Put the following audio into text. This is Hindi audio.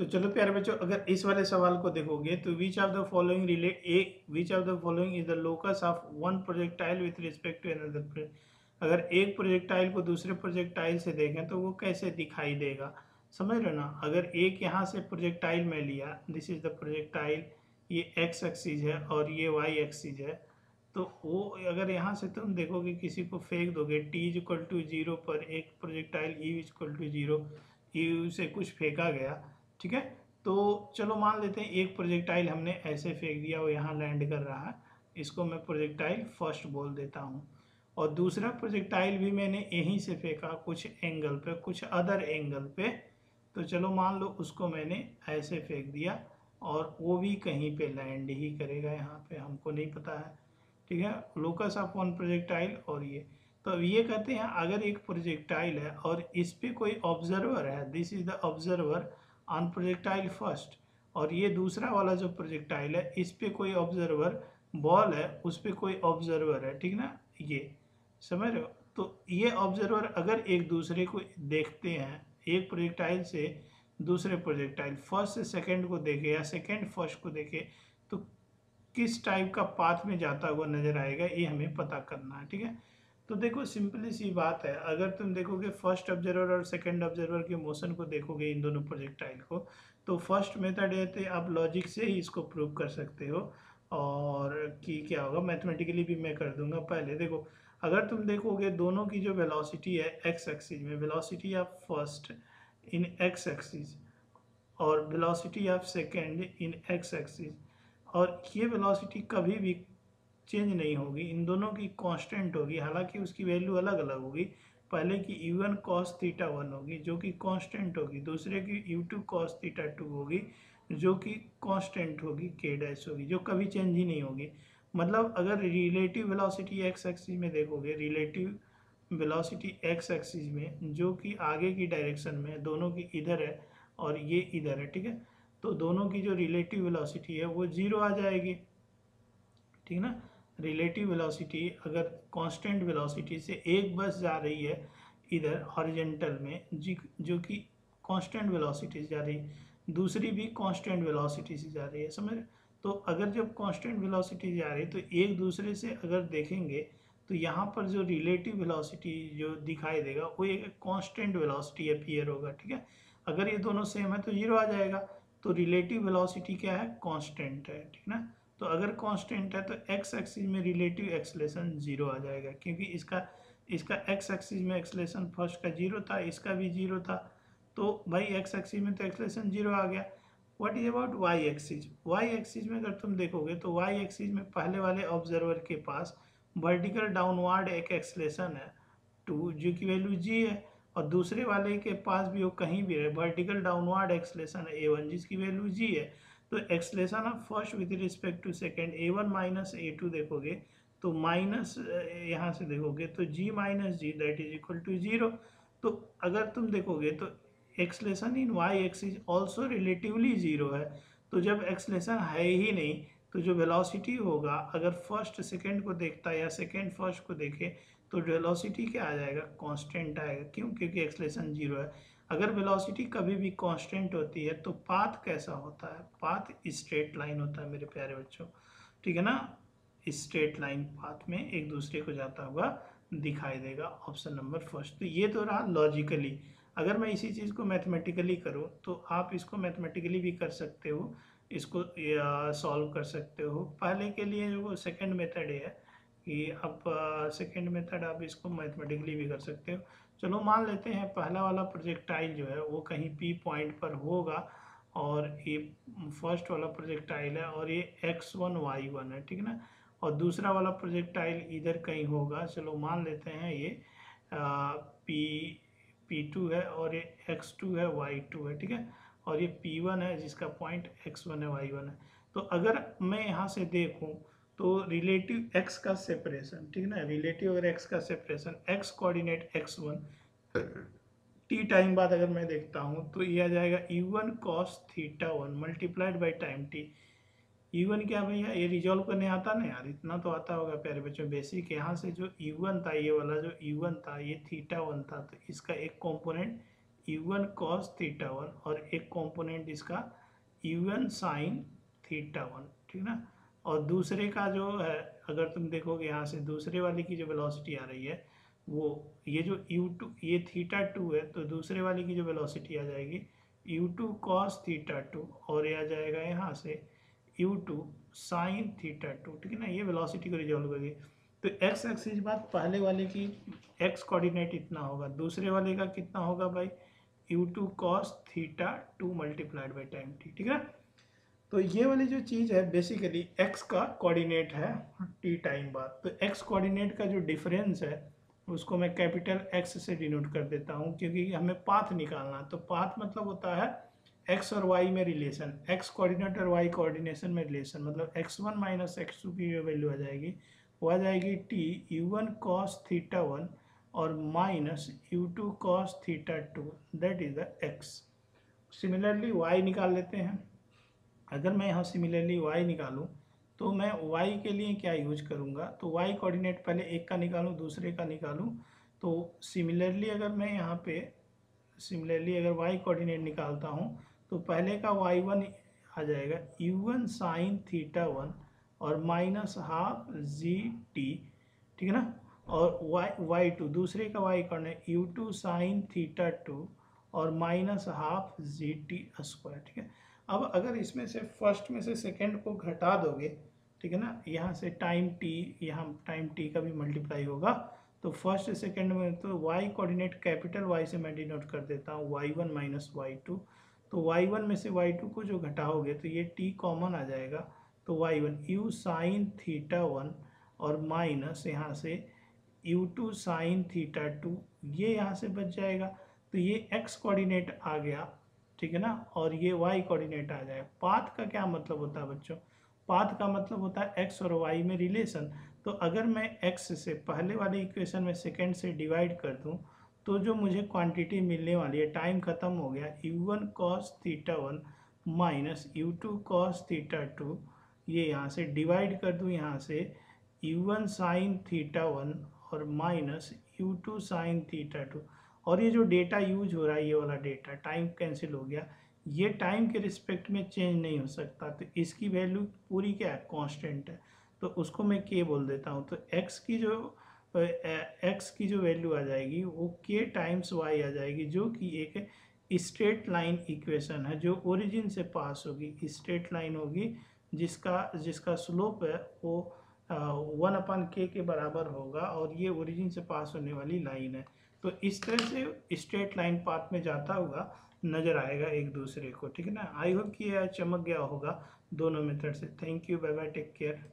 तो चलो प्यारे बच्चों, अगर इस वाले सवाल को देखोगे तो which of the following relate a which of the following is the locus of one projectile with respect to another अगर एक प्रोजेक्टाइल को दूसरे प्रोजेक्टाइल से देखें तो वो कैसे दिखाई देगा? समझ रहे ना? अगर एक यहाँ से प्रोजेक्टाइल में लिया दिस इज़ द प्रोजेक्टाइल ये एक्स एक्सीज है और ये वाई एक्सीज है तो वो अगर यहाँ से तुम देखोगे, किसी को फेंक दोगे t is equal to zero पर एक projectile e is equal to zero u से कुछ फेंका गया ठीक है? तो चलो मान लेते हैं एक प्रोजेक्टाइल हमने ऐसे फेंक दिया वो यहाँ लैंड कर रहा है। इसको मैं प्रोजेक्टाइल फ़र्स्ट बोल देता हूँ। और दूसरा प्रोजेक्टाइल भी मैंने यहीं से फेंका, कुछ एंगल पे, कुछ अदर एंगल पे। तो चलो मान लो उसको मैंने ऐसे फेंक दिया और वो भी कहीं पे लैंड ही करेगा, यहाँ पे हमको नहीं पता है। ठीक है? लोकस ऑफ़ वन प्रोजेक्टाइल और ये। तो अब ये कहते हैं, अगर एक प्रोजेक्टाइल है और इस पर कोई ऑब्जर्वर है this is the observer on projectile first और ये दूसरा वाला जो प्रोजेक्टाइल है, इस पर कोई ऑब्जर्वर बॉल है, उस पर कोई ऑब्जर्वर है, ठीक ना? ये, समझ रहे हो? तो ये ऑब्जर्वर अगर एक दूसरे को देखते हैं, एक प्रोजेक्टाइल से दूसरे प्रोजेक्टाइल फ़र्स्ट से सेकंड को देखे या सेकंड फ़र्स्ट को देखे तो किस टाइप का पाथ में जाता हुआ नज़र आएगा, ये हमें पता करना है, ठीक है? तो देखो सिंपली सी बात है। अगर तुम देखोगे फ़र्स्ट ऑब्जर्वर और सेकंड ऑब्जर्वर के मोशन को देखोगे इन दोनों प्रोजेक्टाइल को तो फ़र्स्ट मेथड है तो आप लॉजिक से ही इसको प्रूव कर सकते हो। और कि क्या होगा मैथमेटिकली भी मैं कर दूँगा पहले। देखो, अगर तुम देखोगे दोनों की जो वेलोसिटी है एक्स एक्सिस में velocity of first in x axis और velocity of second in x axis और ये वेलोसिटी कभी भी चेंज नहीं होगी, इन दोनों की कांस्टेंट होगी, हालाँकि उसकी वैल्यू अलग अलग होगी। पहले की u one cos theta one होगी, जो कि कांस्टेंट होगी, दूसरे की u two cos theta two होगी, जो कि कांस्टेंट होगी के डैश होगी, जो कभी चेंज ही नहीं होगी। मतलब अगर रिलेटिव वेलोसिटी एक्स एक्सिस में देखोगे रिलेटिव वेलोसिटी एक्स एक्सिस में, जो कि आगे की डायरेक्शन में दोनों की इधर है और ये इधर है, ठीक है? तो दोनों की जो रिलेटिव वेलोसिटी है, वो ज़ीरो आ जाएगी, ठीक है ना? रिलेटिव वेलोसिटी अगर कांस्टेंट वेलोसिटी से एक बस जा रही है इधर हॉरिजेंटल में, जी जो कि कांस्टेंट वेलोसिटी से जा रही है, दूसरी भी कांस्टेंट वेलोसिटी से जा रही है, समझ तो अगर जब कांस्टेंट वेलोसिटी जा रही है तो एक दूसरे से अगर देखेंगे तो यहाँ पर जो रिलेटिव वेलोसिटी जो दिखाई देगा, वो एक कांस्टेंट वेलोसिटी अपीयर होगा, ठीक है? अगर ये दोनों सेम है तो ज़ीरो आ जाएगा। तो रिलेटिव वेलोसिटी क्या है? कांस्टेंट है, ठीक है ना? तो अगर कांस्टेंट है तो एक्स एक्सिस में रिलेटिव एक्सलेशन ज़ीरो आ जाएगा, क्योंकि इसका इसका एक्स एक्सिस में एक्सलेशन फ़र्स्ट का ज़ीरो था, इसका भी ज़ीरो था। तो भाई एक्स एक्सिस में तो एक्सलेशन ज़ीरो आ गया। What is about y axis y axis में अगर तुम देखोगे तो वाई एक्सिस में पहले वाले ऑब्जर्वर के पास वर्टिकल डाउनवर्ड एक एक्सलेशन है टू जो की वैल्यू जी है, और दूसरे वाले के पास भी वो कहीं भी है वर्टिकल डाउनवर्ड एक्सलेशन है ए वन जिसकी वैल्यू जी है। तो acceleration of first with respect to second a one minus a two देखोगे तो माइनस यहाँ से देखोगे तो g minus g that is equal to zero तो अगर तुम देखोगे तो acceleration in y x is also relatively zero है। तो जब एक्सलेशन है ही नहीं तो जो वेलोसिटी होगा, अगर फ़र्स्ट सेकेंड को देखता या सेकेंड फ़र्स्ट को देखे तो वेलोसिटी क्या आ जाएगा? कांस्टेंट आएगा। क्यों? क्योंकि एक्सलेशन ज़ीरो है। अगर वेलोसिटी कभी भी कांस्टेंट होती है तो पाथ कैसा होता है? पाथ स्ट्रेट लाइन होता है मेरे प्यारे बच्चों। ठीक है ना? स्ट्रेट लाइन पाथ में एक दूसरे को जाता हुआ दिखाई देगा। ऑप्शन नंबर फ़र्स्ट तो ये तो रहा लॉजिकली अगर मैं इसी चीज़ को मैथमेटिकली करूँ तो आप इसको मैथमेटिकली भी कर सकते हो। इसको सॉल्व कर सकते हो। पहले के लिए जो सेकेंड मेथड है, कि आप सेकेंड मेथड आप इसको मैथमेटिकली भी कर सकते हो। चलो मान लेते हैं पहला वाला प्रोजेक्टाइल जो है वो कहीं पी पॉइंट पर होगा और ये फ़र्स्ट वाला प्रोजेक्टाइल है और ये एक्स वन वाई वन है ठीक है ना? और दूसरा वाला प्रोजेक्टाइल इधर कहीं होगा चलो मान लेते हैं ये आ, पी पी टू है और ये एक्स टू है वाई टू है ठीक है? और ये पी वन है जिसका पॉइंट एक्स वन है वाई वन है। तो अगर मैं यहाँ से देखूँ तो रिलेटिव एक्स का सेपरेशन ठीक है ना? रिलेटिव अगर एक्स का separation x coordinate x one t time बाद अगर मैं देखता हूँ तो ये आ जाएगा e one cos theta one multiplied by time t e one क्या भैया? ये रिजॉल्व करने आता ना यार? इतना तो आता होगा प्यारे बच्चों। बेसिक यहाँ से जो ई वन था, ये वाला जो ई वन था, ये थीटा वन था तो इसका एक component u one cos theta one और एक कॉम्पोनेंट इसका u one sine theta one ठीक है ना? और दूसरे का जो है, अगर तुम देखोगे यहाँ से दूसरे वाले की जो वेलोसिटी आ रही है, वो ये जो यू टू ये थीटा टू है तो दूसरे वाले की जो वेलोसिटी आ जाएगी u two cos theta two और ये आ जाएगा यहाँ से u two sine theta two ठीक है ना? ये वेलोसिटी को रिजॉल्व करिए तो एक्स एक्सिस बात पहले वाले की एक्स कोऑर्डिनेट इतना होगा। दूसरे वाले का कितना होगा भाई? U two cos theta two multiplied by time ठीक है ना? तो ये वाली जो चीज़ है बेसिकली एक्स का कोऑर्डिनेट है टी टाइम बाद। तो एक्स कोऑर्डिनेट का जो डिफरेंस है, उसको मैं कैपिटल एक्स से डिनोट कर देता हूँ, क्योंकि हमें पाथ निकालना तो पाथ मतलब होता है एक्स और वाई में रिलेशन एक्स कोऑर्डिनेट और वाई कोऑर्डिनेशन में रिलेशन मतलब x one minus x two की वैल्यू आ जाएगी, वो आ जाएगी t u one cos theta one और minus u two cos theta two that is the x similarly y निकाल लेते हैं। अगर मैं यहाँ सिमिलरली वाई निकालूँ तो मैं वाई के लिए क्या यूज़ करूँगा? तो वाई कोऑर्डिनेट पहले एक का निकालूँ, दूसरे का निकालूँ तो सिमिलरली अगर मैं यहाँ पे सिमिलरली अगर वाई कोऑर्डिनेट निकालता हूँ तो पहले का वाई वन आ जाएगा u one sine theta one और माइनस हाफ़ जी टी ठीक है ना? और वाई वाई टू दूसरे का वाई करना है u two sine theta two और minus half g t square ठीक है? अब अगर इसमें से फ़र्स्ट में से सेकेंड को घटा दोगे, ठीक है ना, यहाँ से टाइम टी यहाँ टाइम टी का भी मल्टीप्लाई होगा तो फ़र्स्ट सेकेंड में तो वाई कोऑर्डिनेट कैपिटल वाई से मैं डिनोट कर देता हूँ y one minus y two तो वाई वन में से वाई टू को जो घटाओगे तो ये टी कॉमन आ जाएगा तो y one u sine theta one और माइनस यहाँ से u two sine theta two ये यहाँ से बच जाएगा तो ये एक्स कोऑर्डिनेट आ गया ठीक है ना? और ये वाई कोऑर्डिनेट आ जाएगा पाथ का क्या मतलब होता है बच्चों? पाथ का मतलब होता है एक्स और वाई में रिलेशन तो अगर मैं एक्स से पहले वाले इक्वेशन में सेकेंड से डिवाइड कर दूँ तो जो मुझे क्वांटिटी मिलने वाली है टाइम ख़त्म हो गया। U one cos theta one minus u two cos theta two ये यहाँ से डिवाइड कर दूँ, यहाँ से u one sine theta one और minus u two sine theta two और ये जो डेटा यूज़ हो रहा है, ये वाला डेटा टाइम कैंसिल हो गया, ये टाइम के रिस्पेक्ट में चेंज नहीं हो सकता। तो इसकी वैल्यू पूरी क्या है? कांस्टेंट है। तो उसको मैं के बोल देता हूँ। तो एक्स की जो एक्स की जो वैल्यू आ जाएगी, वो के टाइम्स वाई आ जाएगी, जो कि एक स्ट्रेट लाइन इक्वेशन है, जो ओरिजिन से पास होगी। स्ट्रेट लाइन होगी, जिसका जिसका स्लोप है, वो वन अपन के के बराबर होगा, और ये ओरिजिन से पास होने वाली लाइन है। तो इस तरह से स्ट्रेट लाइन पाथ में जाता हुआ नज़र आएगा एक दूसरे को, ठीक है ना? आई होप कि यह चमक गया होगा दोनों मेथड से। Thank you bye bye take care